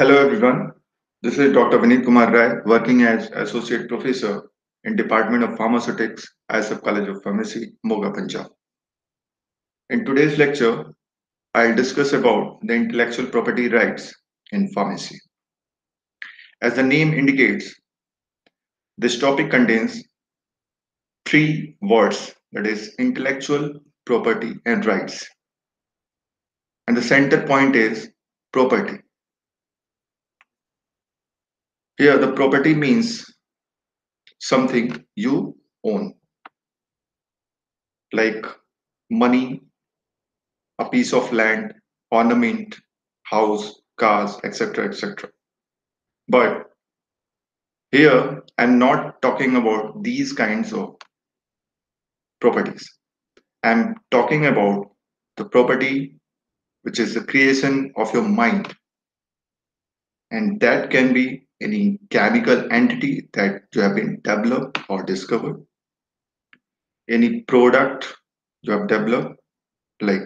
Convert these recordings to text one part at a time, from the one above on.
Hello everyone. This is Dr. Vineet Kumar Rai, working as Associate Professor in Department of Pharmaceutics, ISF College of Pharmacy, Moga, Punjab. In today's lecture, I'll discuss about the intellectual property rights in pharmacy. As the name indicates, this topic contains three words that is intellectual property and rights. And the center point is property. Here, the property means something you own, like money, a piece of land, ornament, house, cars, etc. etc. But here, I'm not talking about these kinds of properties. I'm talking about the property which is the creation of your mind. And that can be any chemical entity that you have been developed or discovered, any product you have developed, like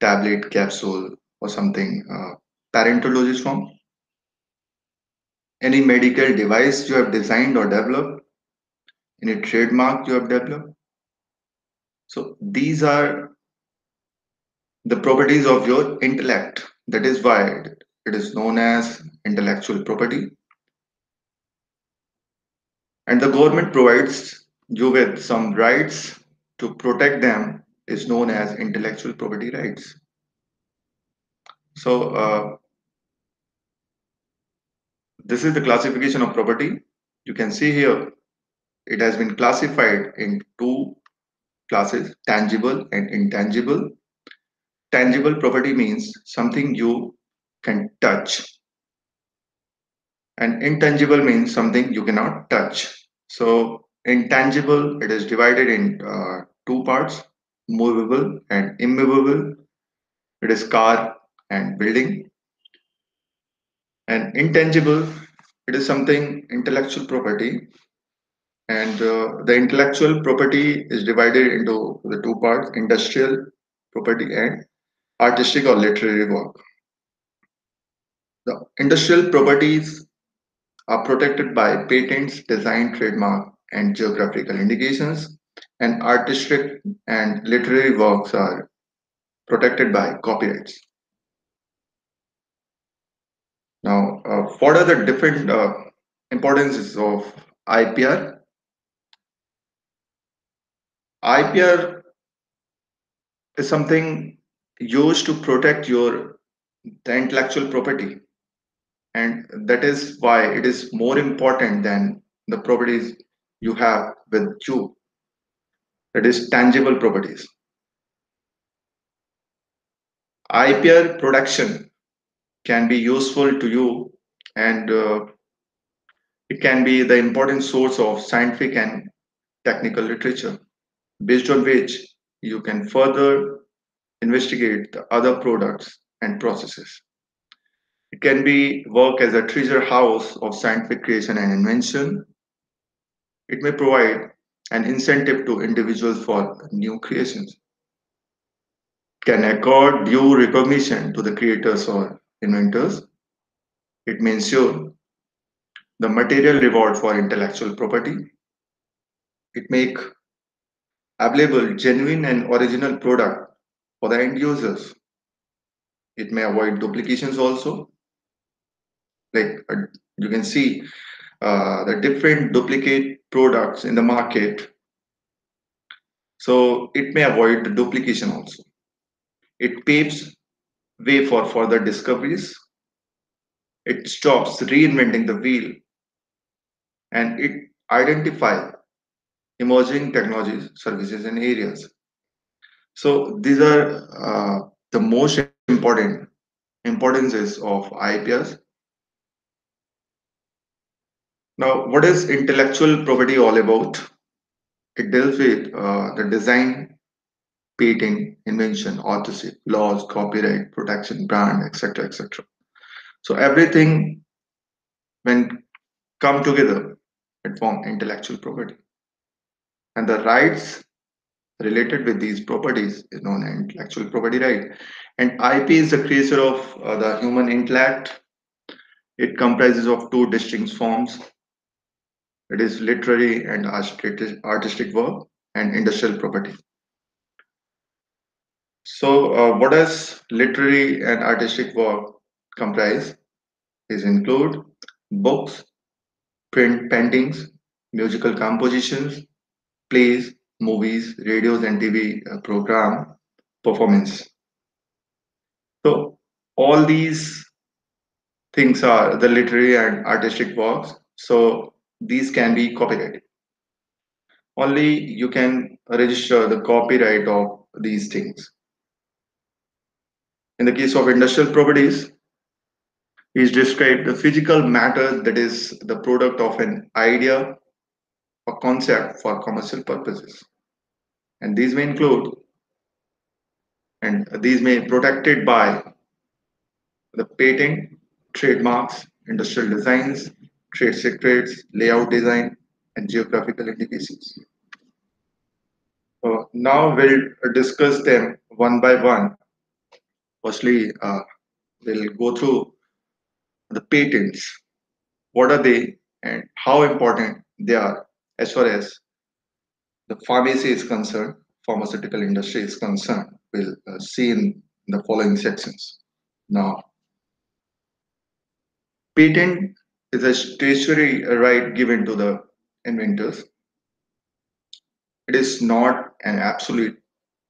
tablet, capsule, or something uh, parenteral dosage form, any medical device you have designed or developed, any trademark you have developed. So these are the properties of your intellect. That is why it is known as intellectual property and the government provides you with some rights to protect them is known as intellectual property rights. So uh, this is the classification of property. You can see here it has been classified in two classes, tangible and intangible. Tangible property means something you can touch and intangible means something you cannot touch. So intangible, it is divided in uh, two parts, movable and immovable. It is car and building. And intangible, it is something intellectual property. And uh, the intellectual property is divided into the two parts, industrial property and artistic or literary work. The industrial properties are protected by patents, design, trademark, and geographical indications, and artistic and literary works are protected by copyrights. Now, uh, what are the different uh, importances of IPR? IPR is something used to protect your the intellectual property and that is why it is more important than the properties you have with you. That is tangible properties. Ipr production can be useful to you and uh, it can be the important source of scientific and technical literature. Based on which you can further investigate the other products and processes it can be work as a treasure house of scientific creation and invention. It may provide an incentive to individuals for new creations. Can accord due recognition to the creators or inventors. It may ensure the material reward for intellectual property. It make available genuine and original product for the end users. It may avoid duplications also like uh, you can see uh, the different duplicate products in the market. So it may avoid the duplication also. It paves way for further discoveries. It stops reinventing the wheel. And it identifies emerging technologies services and areas. So these are uh, the most important importances of IPRs Now, what is intellectual property all about? It deals with uh, the design, patent, invention, authorship, laws, copyright, protection, brand, etc., etc. So everything, when come together, it form intellectual property, and the rights related with these properties is known as intellectual property right. And IP is the creature of uh, the human intellect It comprises of two distinct forms. It is literary and artistic work and industrial property. So, uh, what does literary and artistic work comprise? Is include books, print paintings, musical compositions, plays, movies, radios, and TV uh, program performance. So all these things are the literary and artistic works. So these can be copyrighted. Only you can register the copyright of these things. In the case of industrial properties, is described the physical matter that is the product of an idea or concept for commercial purposes. And these may include, and these may be protected by the patent, trademarks, industrial designs, trade secrets, layout design, and geographical indications. So now we'll discuss them one by one. Firstly, uh, we'll go through the patents. What are they and how important they are as far as the pharmacy is concerned, pharmaceutical industry is concerned. We'll uh, see in the following sections. Now, patent is a statutory right given to the inventors. It is not an absolute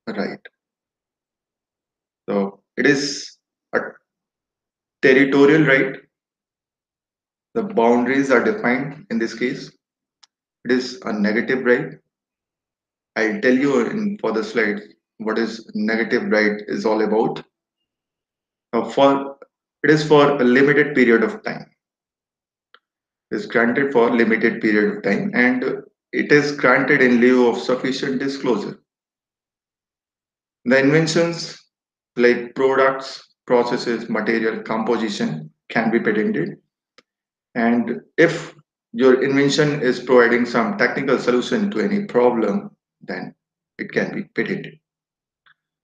right. So it is a territorial right. The boundaries are defined in this case. It is a negative right. I'll tell you in further slide what is negative right is all about. Now for it is for a limited period of time. Is granted for limited period of time and it is granted in lieu of sufficient disclosure. The inventions like products, processes, material, composition can be patented. And if your invention is providing some technical solution to any problem, then it can be patented.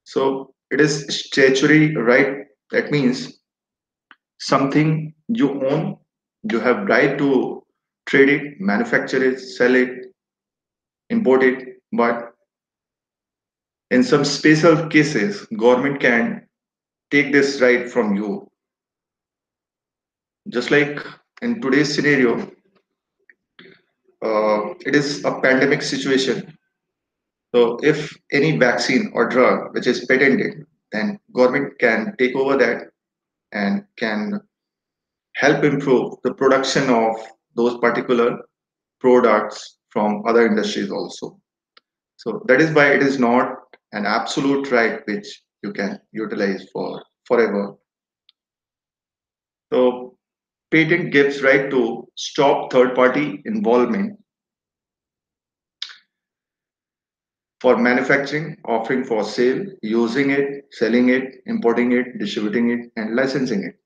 So it is statutory right. That means something you own, you have right to trade it, manufacture it, sell it, import it, but in some special cases, government can take this right from you. Just like in today's scenario, uh, it is a pandemic situation so if any vaccine or drug which is patented, then government can take over that and can help improve the production of those particular products from other industries also. So that is why it is not an absolute right which you can utilize for forever. So patent gives right to stop third party involvement for manufacturing, offering for sale, using it, selling it, importing it, distributing it, and licensing it.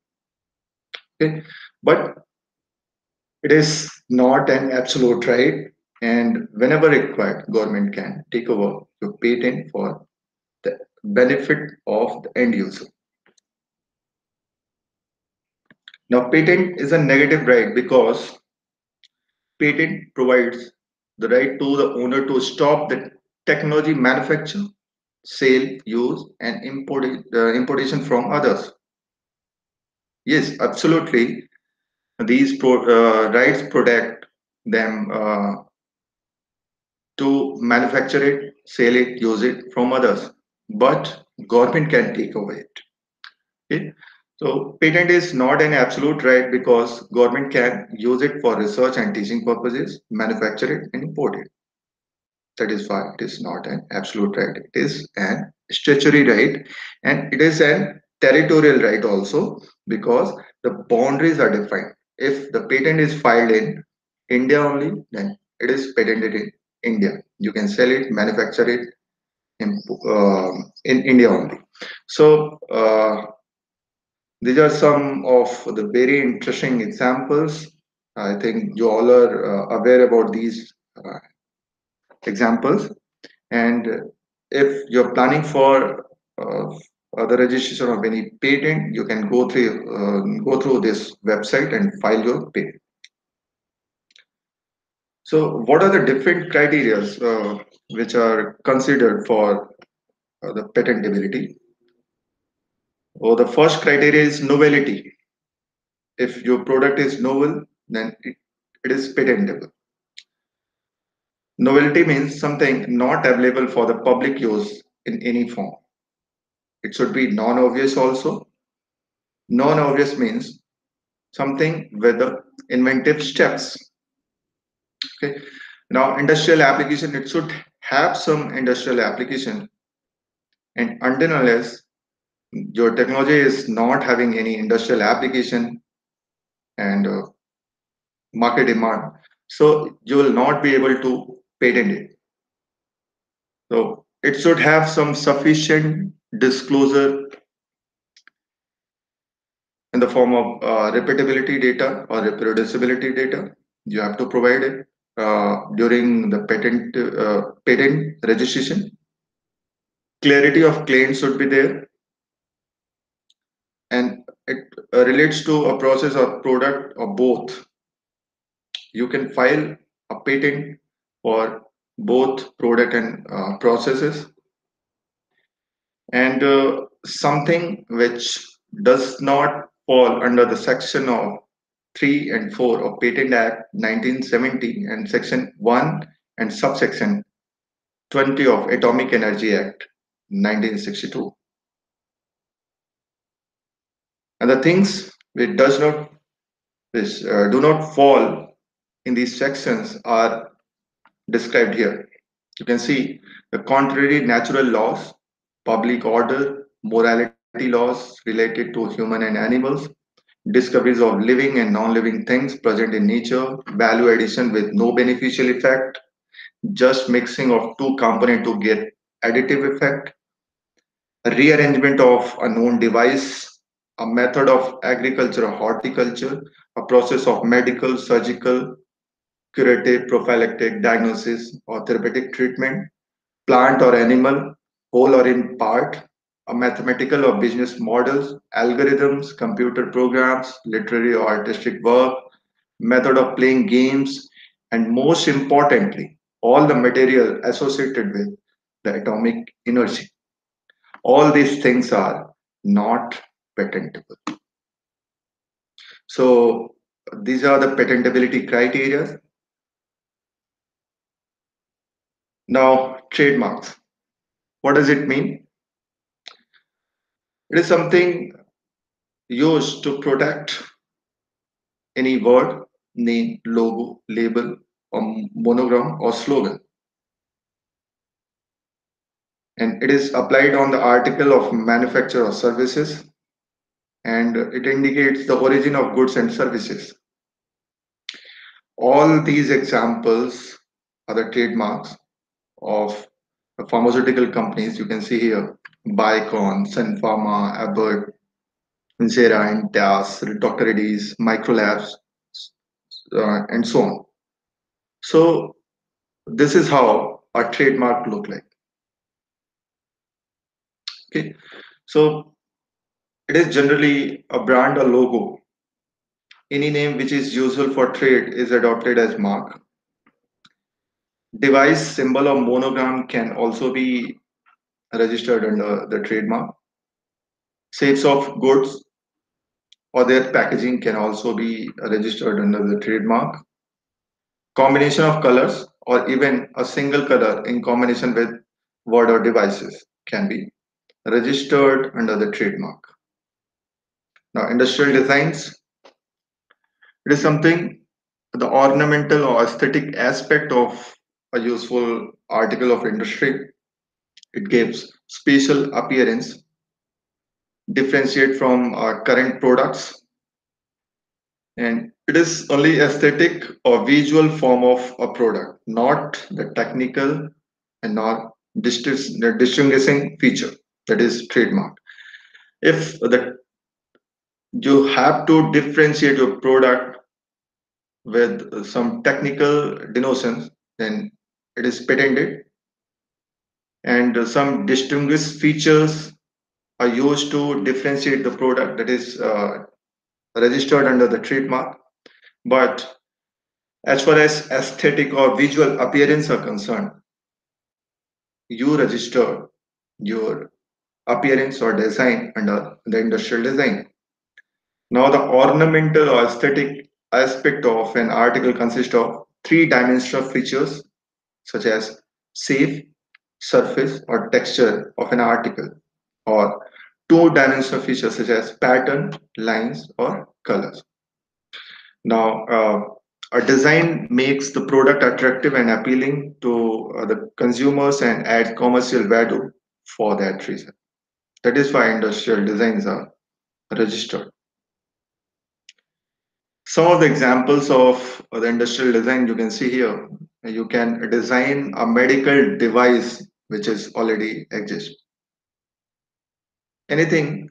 Okay, but it is not an absolute right, and whenever required, government can take over your patent for the benefit of the end user. Now, patent is a negative right because patent provides the right to the owner to stop the technology manufacture, sale, use, and import, uh, importation from others. Yes, absolutely. These pro, uh, rights protect them uh, to manufacture it, sell it, use it from others, but government can take over it. Okay? So patent is not an absolute right because government can use it for research and teaching purposes, manufacture it and import it. That is why it is not an absolute right. It is an statutory right and it is an territorial right also because the boundaries are defined. If the patent is filed in India only, then it is patented in India. You can sell it, manufacture it in, uh, in India only. So uh, these are some of the very interesting examples. I think you all are uh, aware about these uh, examples and if you're planning for uh, the registration of any patent, you can go through uh, go through this website and file your patent. So, what are the different criteria uh, which are considered for uh, the patentability? Well, the first criteria is novelty. If your product is novel, then it, it is patentable. Novelty means something not available for the public use in any form. It should be non-obvious also. Non-obvious means something with the inventive steps. Okay. Now, industrial application, it should have some industrial application. And until unless your technology is not having any industrial application and uh, market demand, so you will not be able to patent it. So it should have some sufficient disclosure in the form of uh, repeatability data or reproducibility data. You have to provide it uh, during the patent uh, patent registration. Clarity of claims should be there, and it uh, relates to a process or product or both. You can file a patent for both product and uh, processes and uh, something which does not fall under the section of 3 and 4 of patent act 1970 and section 1 and subsection 20 of atomic energy act 1962 and the things which does not which uh, do not fall in these sections are described here. You can see the contrary natural laws, public order, morality laws related to human and animals, discoveries of living and non-living things present in nature, value addition with no beneficial effect, just mixing of two components to get additive effect, rearrangement of a known device, a method of agriculture or horticulture, a process of medical, surgical, curative, prophylactic, diagnosis, or therapeutic treatment, plant or animal, whole or in part, a mathematical or business models, algorithms, computer programs, literary or artistic work, method of playing games, and most importantly, all the material associated with the atomic energy. All these things are not patentable. So these are the patentability criteria Now, trademarks. What does it mean? It is something used to protect any word, name, logo, label, or monogram or slogan. And it is applied on the article of manufacture or services and it indicates the origin of goods and services. All these examples are the trademarks of pharmaceutical companies. You can see here Biocon, Sun Pharma, Abbott, Zera, Intas, Dr. Reddy's, Microlabs, uh, and so on. So this is how a trademark look like. Okay, so it is generally a brand or logo. Any name which is useful for trade is adopted as mark device symbol or monogram can also be registered under the trademark. Shapes of goods or their packaging can also be registered under the trademark. Combination of colors or even a single color in combination with word or devices can be registered under the trademark. Now, industrial designs. It is something the ornamental or aesthetic aspect of a useful article of industry. It gives spatial appearance, differentiate from our current products, and it is only aesthetic or visual form of a product, not the technical and not distinguishing feature that is trademark. If the you have to differentiate your product with some technical denotions, then it is patented and some distinguished features are used to differentiate the product that is uh, registered under the trademark. But as far as aesthetic or visual appearance are concerned, you register your appearance or design under the industrial design. Now, the ornamental or aesthetic aspect of an article consists of three dimensional features such as shape, surface, or texture of an article, or two dimensional features such as pattern, lines, or colors. Now, uh, a design makes the product attractive and appealing to uh, the consumers and adds commercial value for that reason. That is why industrial designs are registered. Some of the examples of the industrial design you can see here. You can design a medical device which is already exists. Anything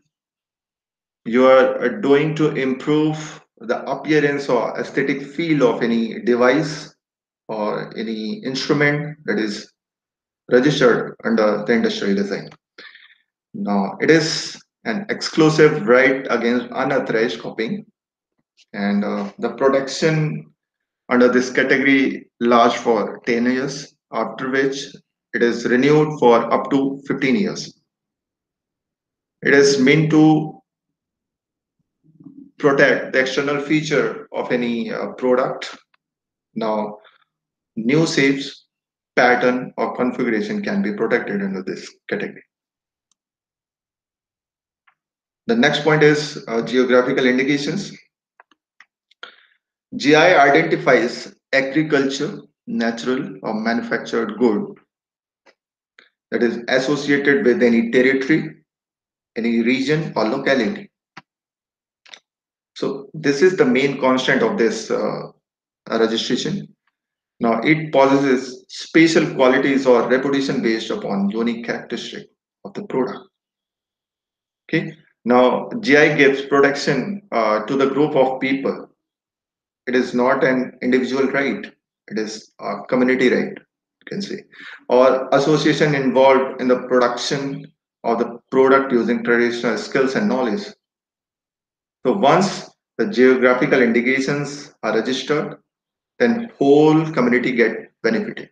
you are doing to improve the appearance or aesthetic feel of any device or any instrument that is registered under the industrial design. Now, it is an exclusive right against unauthorized copying, and uh, the protection under this category lasts for 10 years, after which it is renewed for up to 15 years. It is meant to protect the external feature of any uh, product. Now, new shapes, pattern, or configuration can be protected under this category. The next point is uh, geographical indications. GI identifies agriculture, natural, or manufactured good that is associated with any territory, any region, or locality. So this is the main constant of this uh, registration. Now it possesses special qualities or reputation based upon unique characteristic of the product. Okay, now, GI gives protection uh, to the group of people. It is not an individual right. It is a community right, you can say, or association involved in the production of the product using traditional skills and knowledge. So once the geographical indications are registered, then whole community get benefited.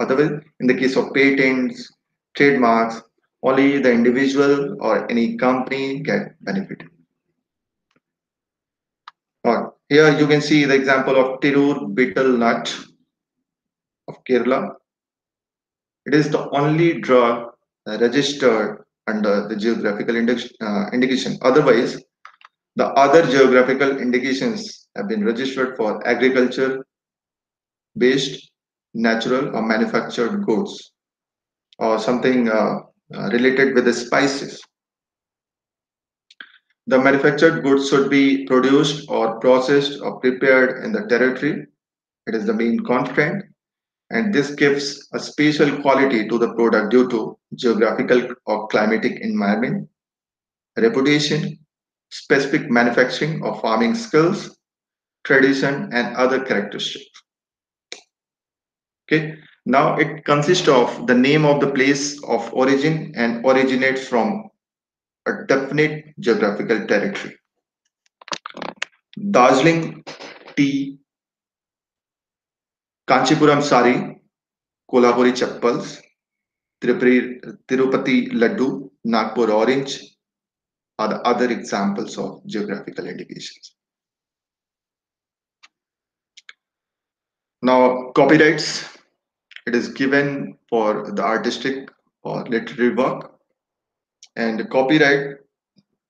Otherwise, in the case of patents, trademarks, only the individual or any company get benefited. Or here you can see the example of Tirur betel nut of Kerala. It is the only drug registered under the geographical uh, indication. Otherwise, the other geographical indications have been registered for agriculture based natural or manufactured goods or something uh, uh, related with the spices. The manufactured goods should be produced or processed or prepared in the territory. It is the main constraint. And this gives a special quality to the product due to geographical or climatic environment, reputation, specific manufacturing or farming skills, tradition, and other characteristics. Okay, now it consists of the name of the place of origin and originates from a definite geographical territory. Darjeeling tea, Kanchipuram sari, Kolhapuri chappals, Tirupati laddu, Nagpur orange are the other examples of geographical indications. Now, copyrights it is given for the artistic or literary work. And copyright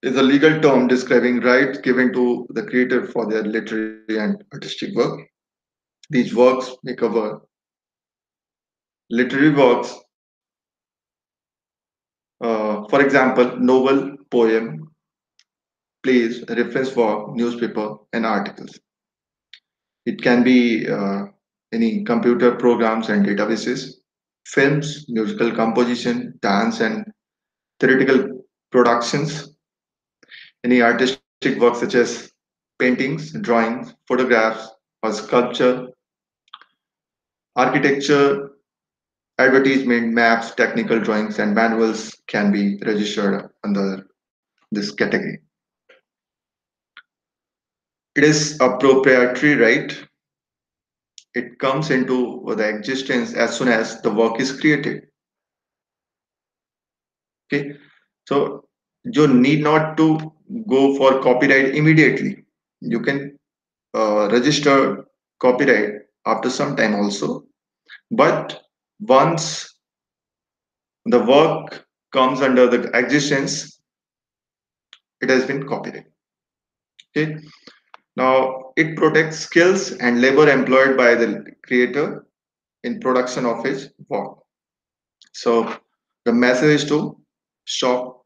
is a legal term describing rights given to the creator for their literary and artistic work. These works may cover literary works, uh, for example, novel, poem, plays, reference work, newspaper, and articles. It can be uh, any computer programs and databases, films, musical composition, dance and theatrical productions, any artistic work such as paintings, drawings, photographs, or sculpture, architecture, advertisement, maps, technical drawings, and manuals can be registered under this category. It is a proprietary right. It comes into the existence as soon as the work is created. Okay, so you need not to go for copyright immediately. You can uh, register copyright after some time also. But once the work comes under the existence, it has been copied. Okay. Now it protects skills and labor employed by the creator in production of his work. So the message is to stop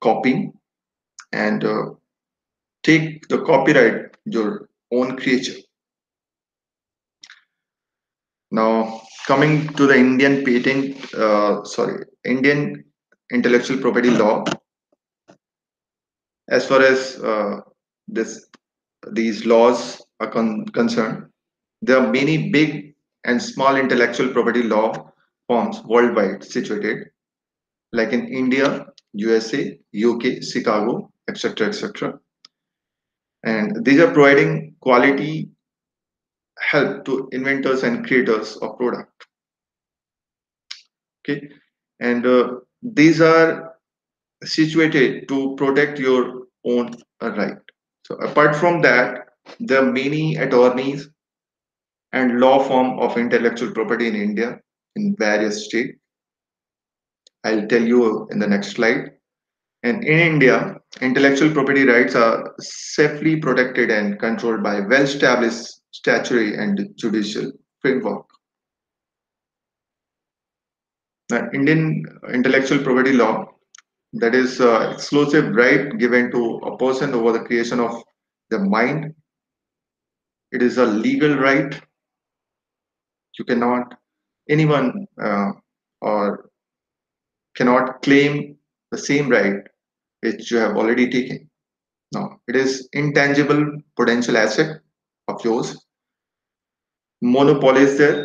copying and uh, take the copyright your own creature. Now coming to the Indian patent, uh, sorry, Indian intellectual property law. As far as uh, this these laws are con concerned, there are many big and small intellectual property law firms worldwide situated, like in India, USA, UK, Chicago, etc., etc. And these are providing quality help to inventors and creators of product. Okay, and uh, these are situated to protect your own right. So apart from that, there are many attorneys and law firm of intellectual property in India in various states. I'll tell you in the next slide. And in India, intellectual property rights are safely protected and controlled by well-established statutory and judicial framework. The Indian intellectual property law that is uh, exclusive right given to a person over the creation of the mind it is a legal right you cannot anyone uh, or cannot claim the same right which you have already taken no it is intangible potential asset of yours monopoly is there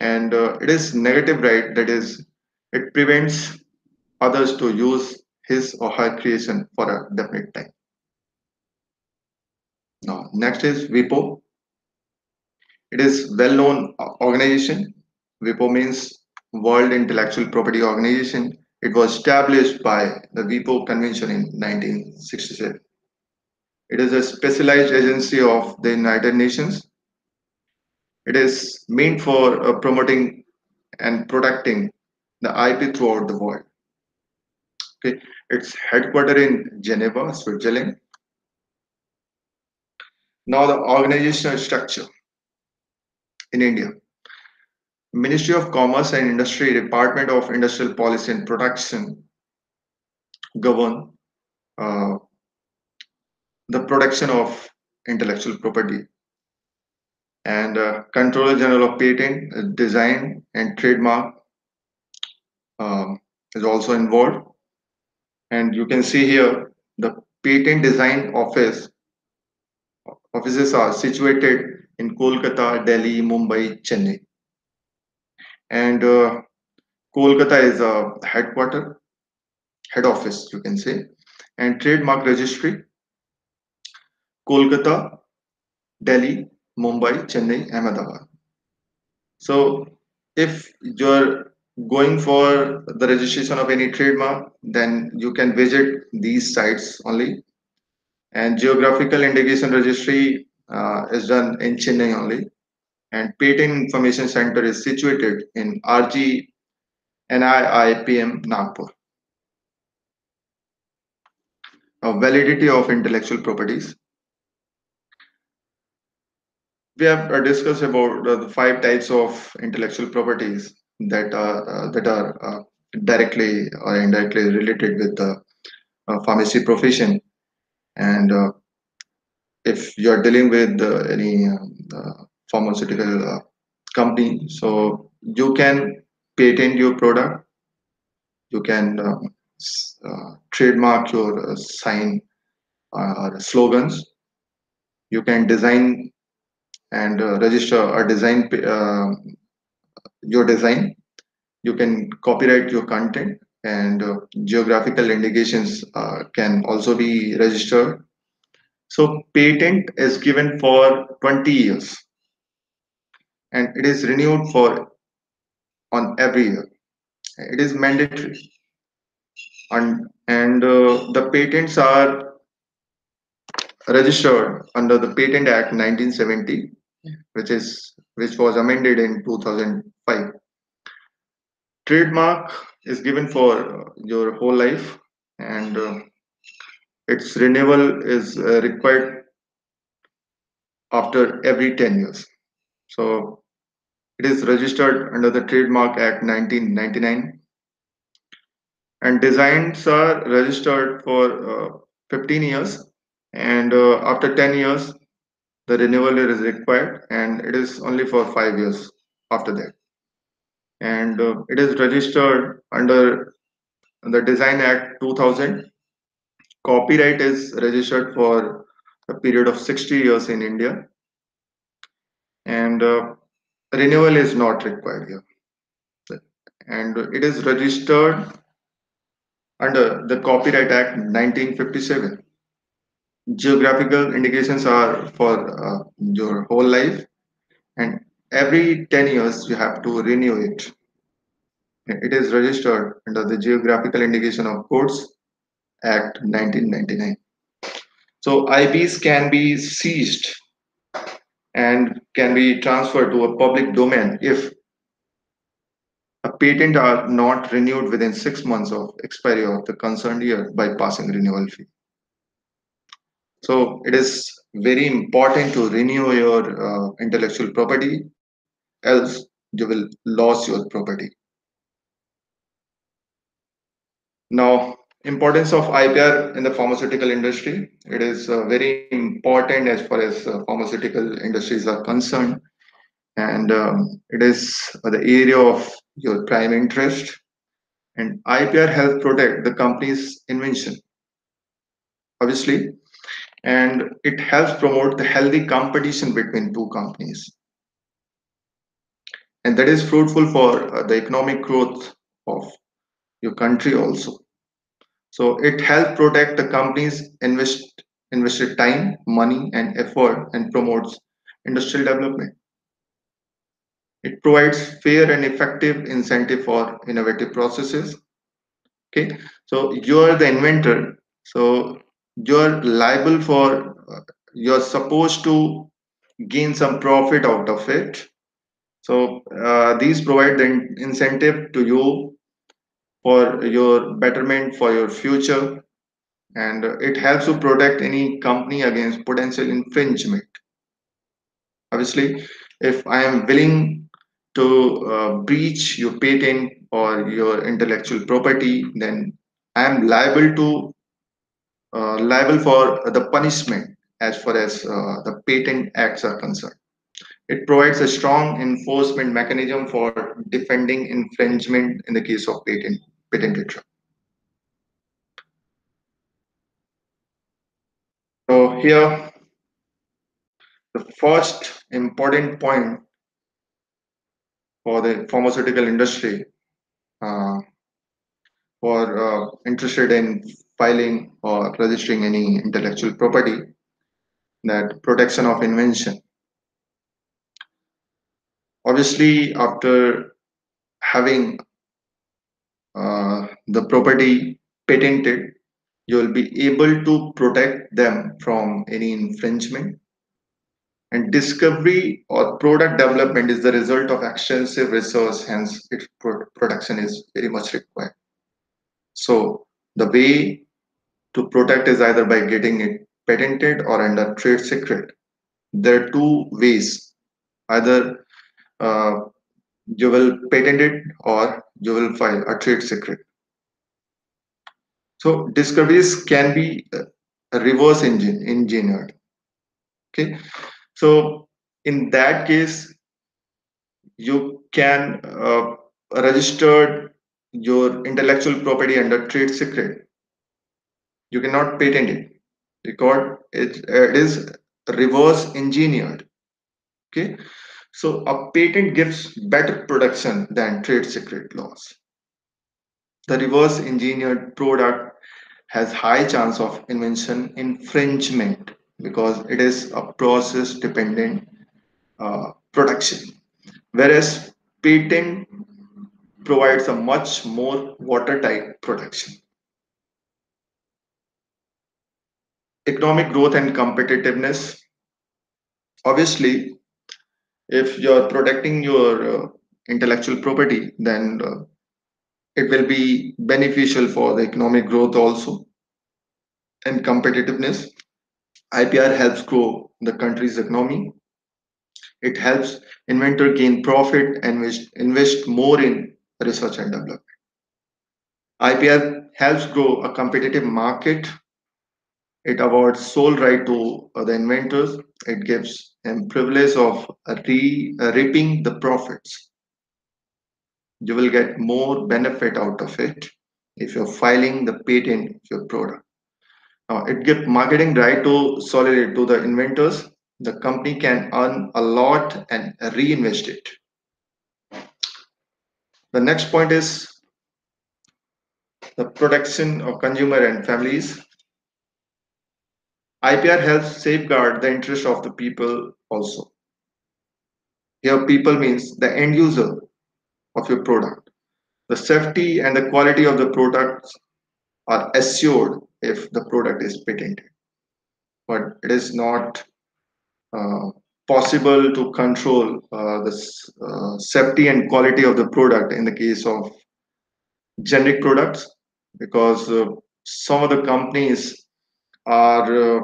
and uh, it is negative right that is it prevents others to use his or her creation for a definite time. Now, next is WIPO. It is well-known organization. WIPO means World Intellectual Property Organization. It was established by the WIPO Convention in 1967. It is a specialized agency of the United Nations. It is meant for uh, promoting and protecting the IP throughout the world. Okay, it's headquartered in Geneva, Switzerland. Now the organizational structure in India. Ministry of Commerce and Industry, Department of Industrial Policy and Production govern uh, the production of intellectual property and uh, Controller General of Patent, uh, Design and Trademark um, is also involved and you can see here the patent design office offices are situated in Kolkata, Delhi, Mumbai, Chennai. And uh, Kolkata is a headquarter, head office, you can say. And trademark registry, Kolkata, Delhi, Mumbai, Chennai, Ahmedabad. So if you're going for the registration of any trademark, then you can visit these sites only. And geographical indication registry uh, is done in Chennai only. And patent information center is situated in RG NIIPM Nagpur. Validity of intellectual properties. We have uh, discussed about the five types of intellectual properties that are uh, that are uh, directly or indirectly related with the uh, pharmacy profession and if you are dealing with any pharmaceutical company. So you can patent your product. You can uh, trademark your uh, sign or uh, slogans. You can design and register a design your design. You can copyright your content and uh, geographical indications uh, can also be registered. So patent is given for 20 years and it is renewed for on every year. It is mandatory. And and uh, the patents are registered under the patent act 1970 which is which was amended in 2005 trademark is given for your whole life and uh, its renewal is uh, required after every 10 years. So it is registered under the trademark act 1999 and designs are registered for uh, 15 years. And uh, after 10 years the renewal is required. And it is only for 5 years after that. And uh, it is registered under the design act 2000 copyright is registered for a period of 60 years in india. And uh, renewal is not required here. And it is registered under the copyright act 1957 geographical indications are for uh, your whole life and every 10 years you have to renew it. It is registered under the geographical indication of goods act 1999 so ips can be seized and can be transferred to a public domain if a patent are not renewed within six months of expiry of the concerned year by passing renewal fee so it is very important to renew your uh, intellectual property, else you will lose your property. Now, importance of IPR in the pharmaceutical industry. It is uh, very important as far as uh, pharmaceutical industries are concerned. And um, it is the area of your prime interest. And IPR helps protect the company's invention. Obviously, and it helps promote the healthy competition between two companies and that is fruitful for uh, the economic growth of your country also so it helps protect the companies invest invested time money and effort and promotes industrial development. It provides fair and effective incentive for innovative processes. Okay so you are the inventor so you're liable for uh, you're supposed to gain some profit out of it. So uh, these provide the in incentive to you for your betterment for your future and it helps to protect any company against potential infringement obviously if i am willing to uh, breach your patent or your intellectual property then i am liable to uh, liable for the punishment as far as uh, the patent acts are concerned. It provides a strong enforcement mechanism for defending infringement in the case of patent patent So here, the first important point for the pharmaceutical industry uh, for uh, interested in filing or registering any intellectual property that protection of invention. Obviously after having uh, the property patented you will be able to protect them from any infringement and discovery or product development is the result of extensive research hence its production is very much required so the way to protect is either by getting it patented or under trade secret. There are two ways. Either uh, you will patent it or you will file a trade secret. So discoveries can be uh, reverse engine engineered. Okay, so in that case, you can uh, register your intellectual property under trade secret. You cannot patent it. Because it, it is reverse engineered. Okay So a patent gives better protection than trade secret laws. The reverse engineered product has high chance of invention infringement because it is a process dependent uh, production whereas patent provides a much more watertight protection. Economic growth and competitiveness. Obviously if you're protecting your uh, intellectual property then uh, it will be beneficial for the economic growth also and competitiveness ipr helps grow the country's economy It helps inventor gain profit and invest, invest more in research and development. IPR helps grow a competitive market. It awards sole right to the inventors. It gives them privilege of re, uh, reaping the profits. You will get more benefit out of it if you're filing the patent of your product. Now, it gives marketing right to solidate to the inventors the company can earn a lot and reinvest it. The next point is the protection of consumer and families. IPR helps safeguard the interest of the people also. Here, people means the end user of your product. The safety and the quality of the products are assured if the product is patented, but it is not uh, possible to control uh, the uh, safety and quality of the product in the case of generic products because uh, some of the companies are uh,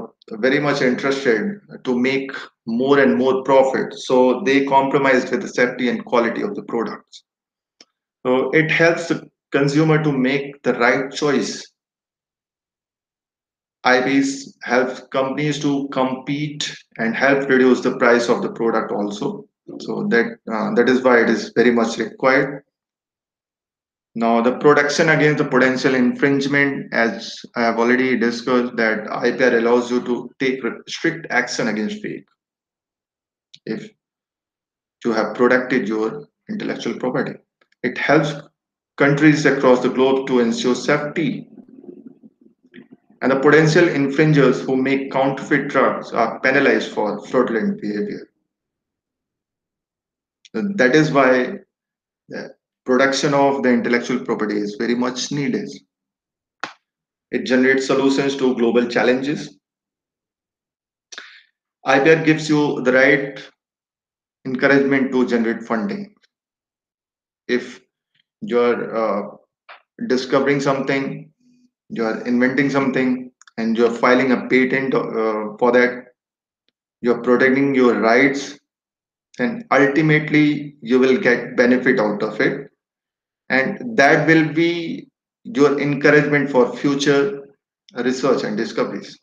very much interested to make more and more profit so they compromise with the safety and quality of the products so it helps the consumer to make the right choice IPRs help companies to compete and help reduce the price of the product also. So that uh, that is why it is very much required. Now the protection against the potential infringement, as I have already discussed, that IPR allows you to take strict action against fake if you have protected your intellectual property. It helps countries across the globe to ensure safety and the potential infringers who make counterfeit drugs are penalized for fraudulent behavior. That is why production of the intellectual property is very much needed. It generates solutions to global challenges. IPR gives you the right encouragement to generate funding. If you're uh, discovering something you are inventing something and you're filing a patent uh, for that you're protecting your rights and ultimately you will get benefit out of it and that will be your encouragement for future research and discoveries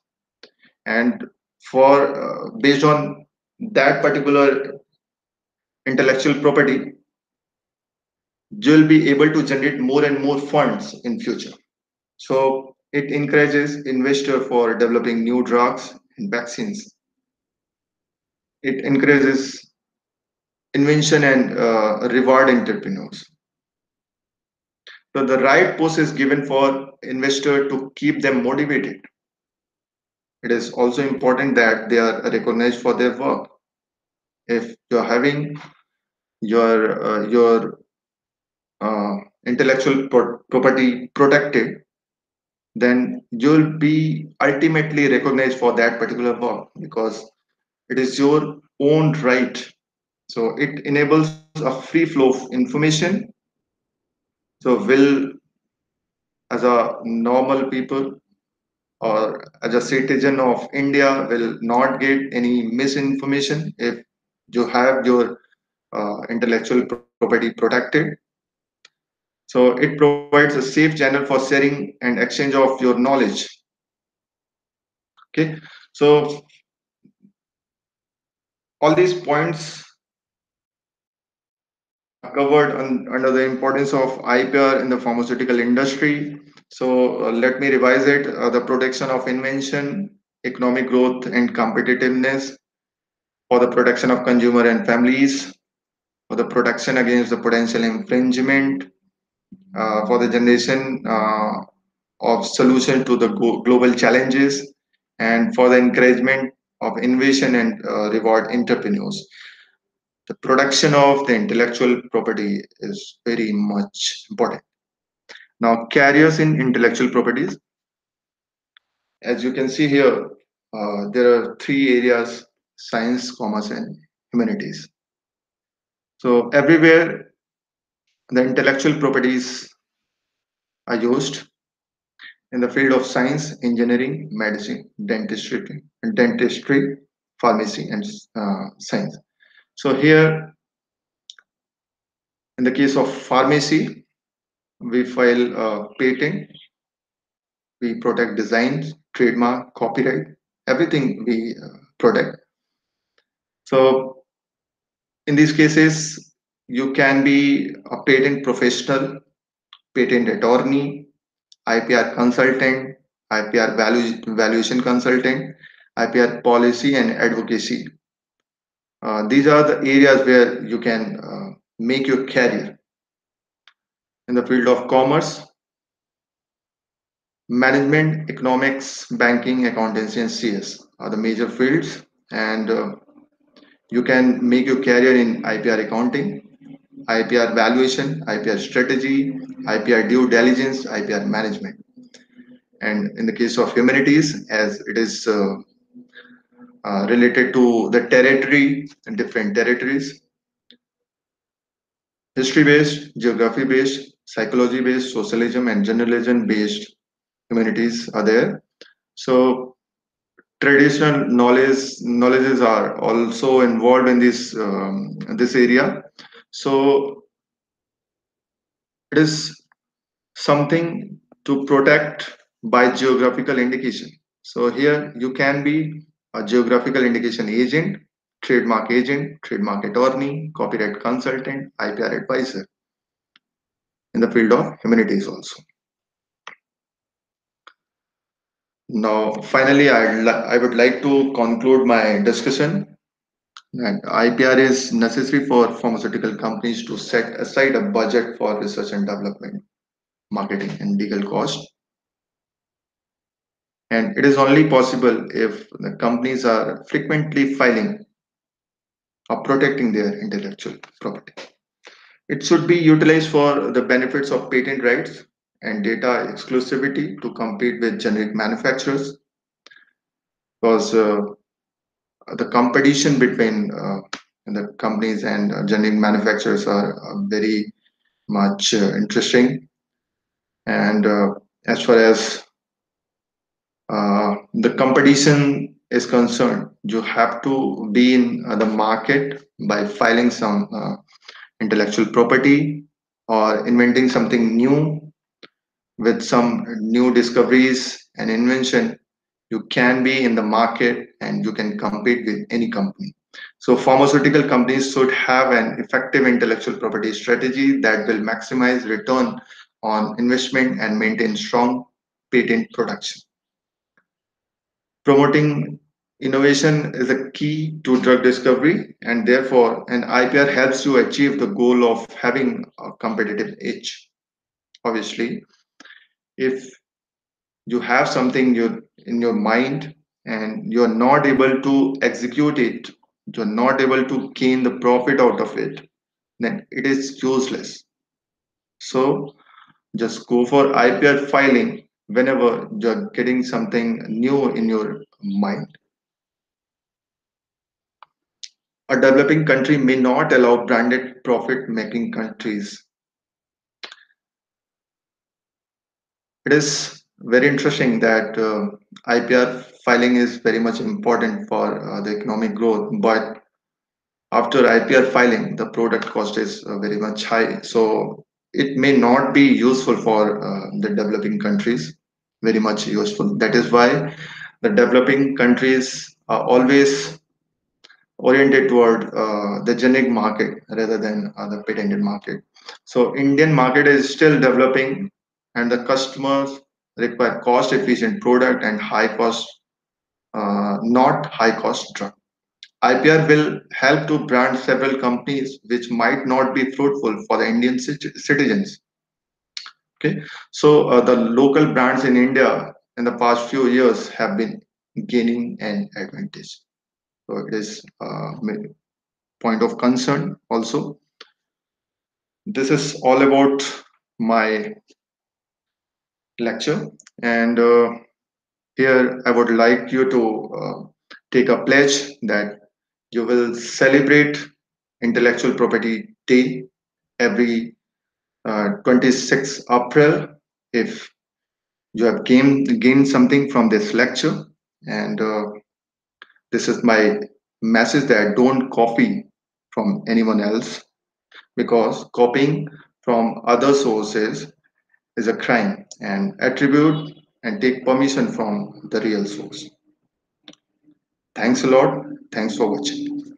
and for uh, based on that particular intellectual property you'll be able to generate more and more funds in future so it encourages investor for developing new drugs and vaccines. It encourages invention and uh, reward entrepreneurs. So the right push is given for investor to keep them motivated. It is also important that they are recognized for their work. If you're having your uh, your uh, intellectual pro property protected, then you'll be ultimately recognized for that particular work because it is your own right. So it enables a free flow of information. So will as a normal people or as a citizen of India will not get any misinformation if you have your uh, intellectual property protected so it provides a safe channel for sharing and exchange of your knowledge. Okay, so all these points covered on, under the importance of IPR in the pharmaceutical industry. So uh, let me revise it. Uh, the protection of invention, economic growth and competitiveness, for the protection of consumer and families, for the protection against the potential infringement, uh, for the generation uh, of solution to the global challenges, and for the encouragement of innovation and uh, reward entrepreneurs. The production of the intellectual property is very much important. Now, carriers in intellectual properties. As you can see here, uh, there are three areas, science, commerce, and humanities. So everywhere the intellectual properties are used in the field of science, engineering, medicine, dentistry, dentistry pharmacy, and uh, science. So here, in the case of pharmacy, we file a patent, we protect designs, trademark, copyright, everything we uh, protect. So in these cases, you can be a patent professional, patent attorney, IPR consultant, IPR valuation consultant, IPR policy and advocacy. Uh, these are the areas where you can uh, make your career. In the field of commerce, management, economics, banking, accountancy, and CS are the major fields. And uh, you can make your career in IPR accounting, IPR valuation, IPR strategy, IPR due diligence, IPR management. And in the case of humanities, as it is uh, related to the territory and different territories, history based, geography based, psychology based, socialism, and journalism based humanities are there. So traditional knowledge knowledges are also involved in this um, this area so it is something to protect by geographical indication. So here you can be a geographical indication agent, trademark agent, trademark attorney, copyright consultant, IPR advisor in the field of humanities also. Now, finally, I'd I would like to conclude my discussion and IPR is necessary for pharmaceutical companies to set aside a budget for research and development, marketing, and legal costs. And it is only possible if the companies are frequently filing or protecting their intellectual property. It should be utilized for the benefits of patent rights and data exclusivity to compete with generic manufacturers because uh, the competition between uh, the companies and uh, generic manufacturers are uh, very much uh, interesting. And uh, as far as uh, the competition is concerned, you have to be in the market by filing some intellectual property or inventing something new with some new discoveries and invention you can be in the market and you can compete with any company. So pharmaceutical companies should have an effective intellectual property strategy that will maximize return on investment and maintain strong patent production. Promoting innovation is a key to drug discovery and therefore an IPR helps you achieve the goal of having a competitive edge. Obviously, if you have something you in your mind and you're not able to execute it you're not able to gain the profit out of it then it is useless so just go for ipr filing whenever you're getting something new in your mind a developing country may not allow branded profit making countries it is very interesting that uh, IPR filing is very much important for uh, the economic growth, but after IPR filing, the product cost is uh, very much high. So it may not be useful for uh, the developing countries, very much useful. That is why the developing countries are always oriented toward uh, the generic market rather than uh, the patented market. So Indian market is still developing and the customers require cost efficient product and high cost, uh, not high cost drug. IPR will help to brand several companies which might not be fruitful for the Indian citizens. Okay, so uh, the local brands in India in the past few years have been gaining an advantage. So it is a uh, point of concern also. This is all about my lecture and uh, here I would like you to uh, take a pledge that you will celebrate intellectual property day every uh, 26 April if you have gained, gained something from this lecture and uh, this is my message that don't copy from anyone else because copying from other sources is a crime and attribute and take permission from the real source. Thanks a lot. Thanks for watching.